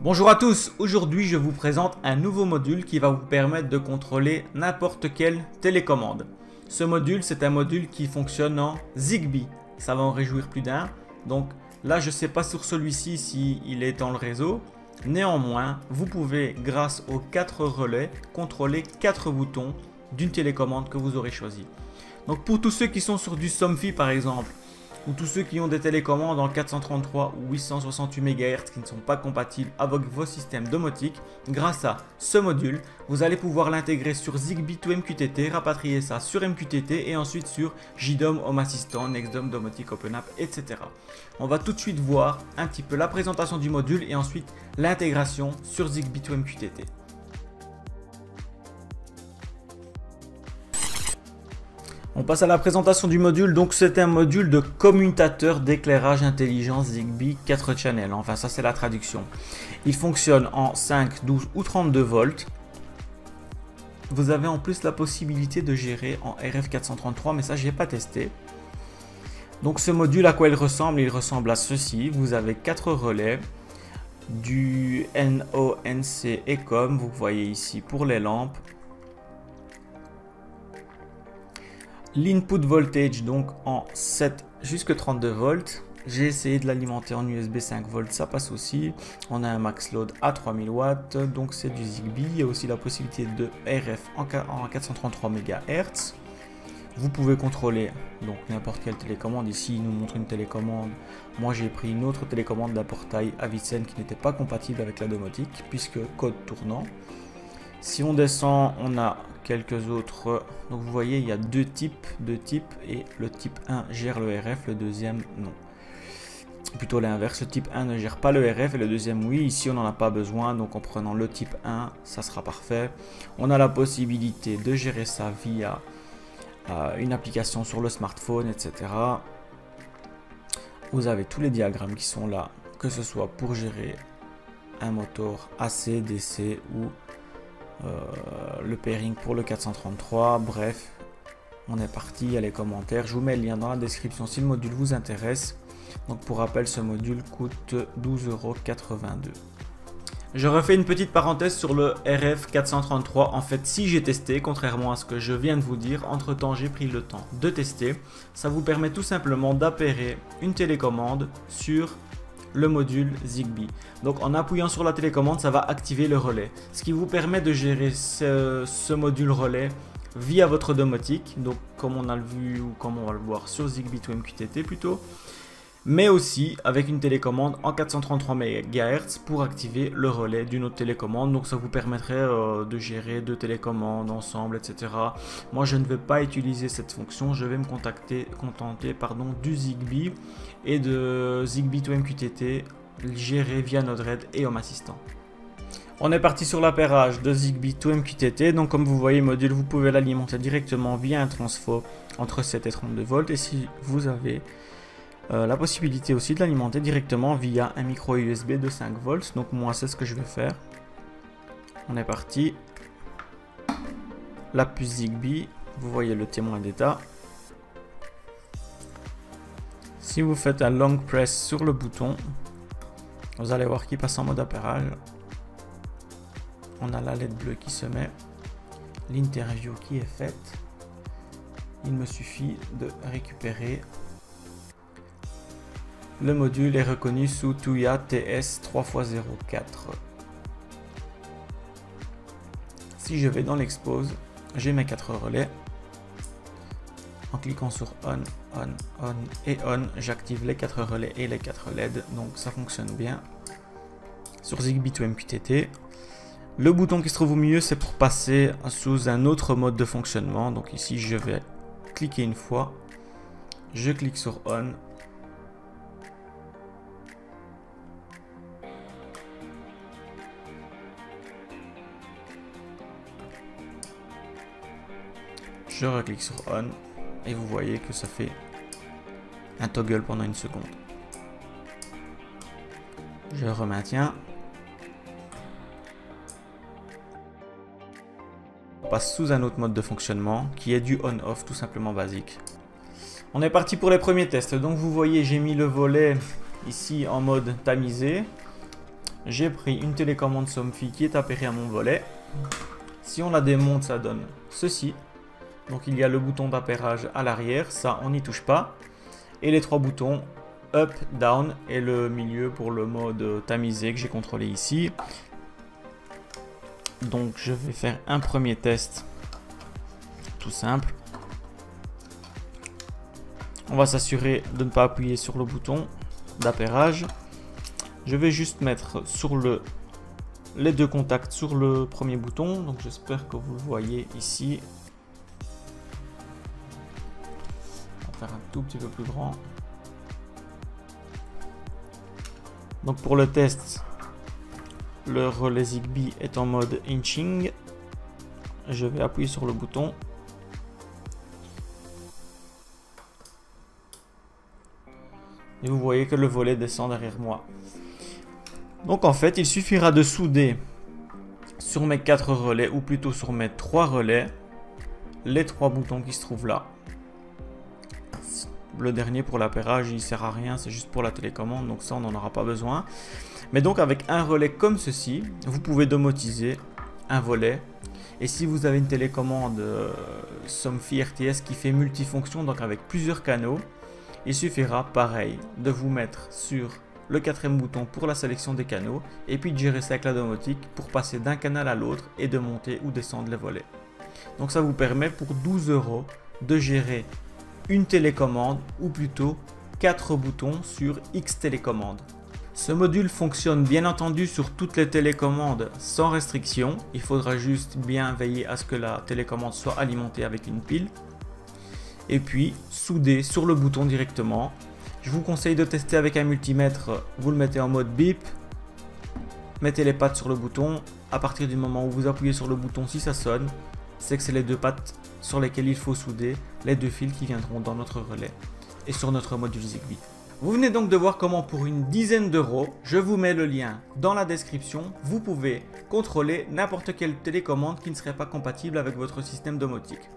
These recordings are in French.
Bonjour à tous, aujourd'hui je vous présente un nouveau module qui va vous permettre de contrôler n'importe quelle télécommande. Ce module c'est un module qui fonctionne en Zigbee, ça va en réjouir plus d'un. Donc là je ne sais pas sur celui-ci s'il est dans le réseau. Néanmoins, vous pouvez grâce aux 4 relais contrôler 4 boutons d'une télécommande que vous aurez choisi. Donc pour tous ceux qui sont sur du Somfy par exemple, ou tous ceux qui ont des télécommandes en 433 ou 868 MHz qui ne sont pas compatibles avec vos systèmes domotiques, grâce à ce module, vous allez pouvoir l'intégrer sur Zigbee to MQTT, rapatrier ça sur MQTT et ensuite sur JDOM Home Assistant, NextDOM, Domotic, OpenApp, etc. On va tout de suite voir un petit peu la présentation du module et ensuite l'intégration sur Zigbee to MQTT. On passe à la présentation du module. Donc c'est un module de commutateur d'éclairage intelligent Zigbee 4 channels. Enfin ça c'est la traduction. Il fonctionne en 5, 12 ou 32 volts. Vous avez en plus la possibilité de gérer en RF433 mais ça j'ai pas testé. Donc ce module à quoi il ressemble? Il ressemble à ceci. Vous avez 4 relais du NONC ECOM. Vous voyez ici pour les lampes L'input voltage donc en 7 jusqu'à 32 volts. J'ai essayé de l'alimenter en USB 5 volts, ça passe aussi. On a un max load à 3000 watts, donc c'est du Zigbee. Il y a aussi la possibilité de RF en 433 MHz. Vous pouvez contrôler donc n'importe quelle télécommande. Ici, il nous montre une télécommande. Moi, j'ai pris une autre télécommande d'un portail Avicenne qui n'était pas compatible avec la domotique puisque code tournant. Si on descend, on a quelques autres. Donc vous voyez, il y a deux types, deux types et le type 1 gère le RF, le deuxième non. Plutôt l'inverse, le type 1 ne gère pas le RF et le deuxième oui. Ici, on n'en a pas besoin, donc en prenant le type 1, ça sera parfait. On a la possibilité de gérer ça via euh, une application sur le smartphone, etc. Vous avez tous les diagrammes qui sont là, que ce soit pour gérer un moteur AC, DC ou le pairing pour le 433, bref, on est parti, il y a les commentaires, je vous mets le lien dans la description si le module vous intéresse. Donc pour rappel, ce module coûte 12,82€. Je refais une petite parenthèse sur le RF433. En fait, si j'ai testé, contrairement à ce que je viens de vous dire, entre-temps j'ai pris le temps de tester. Ça vous permet tout simplement d'appairer une télécommande sur le module Zigbee. Donc en appuyant sur la télécommande, ça va activer le relais. Ce qui vous permet de gérer ce, module relais via votre domotique. Donc comme on a vu ou comme on va le voir sur Zigbee to MQTT plutôt mais aussi avec une télécommande en 433 MHz pour activer le relais d'une autre télécommande. Donc ça vous permettrait euh, de gérer deux télécommandes ensemble, etc. Moi je ne vais pas utiliser cette fonction, je vais me contacter, contenter du Zigbee et de Zigbee to MQTT géré via Node-RED et Home Assistant. On est parti sur l'appairage de Zigbee to MQTT. Donc comme vous voyez, module, vous pouvez l'alimenter directement via un transfo entre 7 et 32 volts. Et si vous avez euh, la possibilité aussi de l'alimenter directement via un micro USB de 5 volts. Donc moi c'est ce que je vais faire. On est parti. La puce Zigbee, vous voyez le témoin d'état. Si vous faites un long press sur le bouton, vous allez voir qu'il passe en mode appairage. On a la LED bleue qui se met, l'interview qui est faite. Il me suffit de récupérer le module est reconnu sous Tuya TS 3x04. Si je vais dans l'expose, j'ai mes quatre relais. En cliquant sur On, On, On et On, j'active les quatre relais et les quatre LED. Donc ça fonctionne bien. Sur Zigbee to MQTT. Le bouton qui se trouve au milieu, c'est pour passer sous un autre mode de fonctionnement. Donc ici, je vais cliquer une fois. Je clique sur On Je reclique sur On et vous voyez que ça fait un toggle pendant une seconde. Je remaintiens. On passe sous un autre mode de fonctionnement qui est du on-off tout simplement basique. On est parti pour les premiers tests. Donc vous voyez j'ai mis le volet ici en mode tamisé. j'ai pris une télécommande Somfy qui est appairée à mon volet. Si on la démonte, ça donne ceci. Donc il y a le bouton d'appairage à l'arrière, ça on n'y touche pas. Et les trois boutons up, down et le milieu pour le mode tamisé que j'ai contrôlé ici. Donc je vais faire un premier test tout simple. On va s'assurer de ne pas appuyer sur le bouton d'appairage. Je vais juste mettre sur le, les deux contacts sur le premier bouton. Donc j'espère que vous le voyez ici. Faire un tout petit peu plus grand. Donc pour le test, le relais Zigbee est en mode inching. Je vais appuyer sur le bouton Et vous voyez que le volet descend derrière moi. Donc en fait, il suffira de souder sur mes 4 relais, ou plutôt sur mes 3 relais, les 3 boutons qui se trouvent là. Le dernier pour l'appairage, il sert à rien, c'est juste pour la télécommande, donc ça on n'en aura pas besoin. Mais donc avec un relais comme ceci, vous pouvez domotiser un volet. Et si vous avez une télécommande euh, Somfy RTS qui fait multifonction, donc avec plusieurs canaux, il suffira, pareil, de vous mettre sur le quatrième bouton pour la sélection des canaux et puis de gérer ça avec la domotique pour passer d'un canal à l'autre et de monter ou descendre les volets. Donc ça vous permet pour 12 euros de gérer une télécommande ou plutôt 4 boutons sur X télécommande. Ce module fonctionne bien entendu sur toutes les télécommandes sans restriction. Il faudra juste bien veiller à ce que la télécommande soit alimentée avec une pile et puis souder sur le bouton directement. Je vous conseille de tester avec un multimètre, vous le mettez en mode bip, mettez les pattes sur le bouton, à partir du moment où vous appuyez sur le bouton si ça sonne, c'est que c'est les deux pattes sur lesquelles il faut souder les deux fils qui viendront dans notre relais et sur notre module Zigbee. Vous venez donc de voir comment pour une dizaine d'euros, je vous mets le lien dans la description, vous pouvez contrôler n'importe quelle télécommande qui ne serait pas compatible avec votre système domotique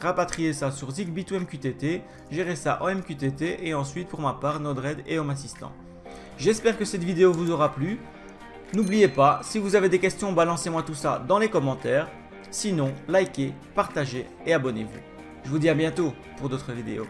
rapatrier ça sur Zigbee ou MQTT, gérer ça en MQTT et ensuite pour ma part Node-RED et Home Assistant. J'espère que cette vidéo vous aura plu. N'oubliez pas, si vous avez des questions, balancez-moi tout ça dans les commentaires. Sinon, likez, partagez et abonnez-vous. Je vous dis à bientôt pour d'autres vidéos.